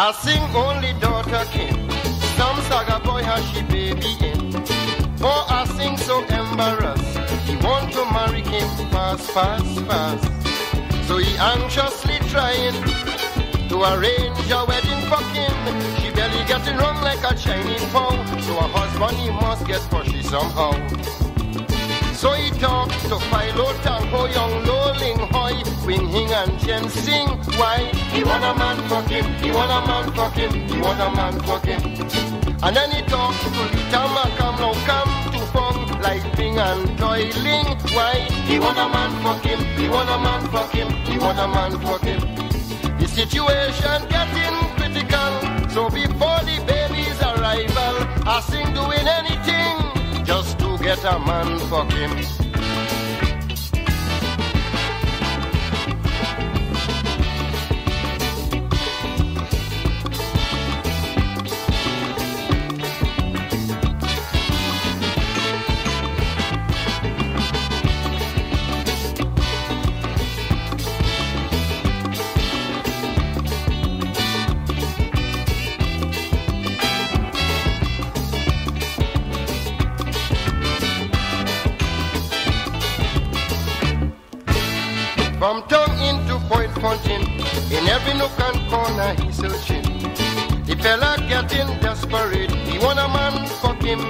I sing only daughter king. Some saga boy has she baby in. Oh, I sing so embarrassed. He want to marry him fast, fast, fast. So he anxiously trying to arrange a wedding for him. She belly getting wrong like a Chinese pow. So her husband he must get pushy somehow. So he talked to Philo Tanko, young Lowling Chen Sing. Why? He want a man fuck him, he want a man fuck him, he want a man fuck him. And then he talked to Lita Macam, now come to Fong, lighting and Toiling. Why? He want a man fuck him, he want a man fuck him, he want a man fuck him. The situation getting critical, so before the baby's arrival, I sing doing anything just to get a man fuck him. From tongue into point punching, in every nook and corner he's searching. The fella getting desperate, he want a man fuck him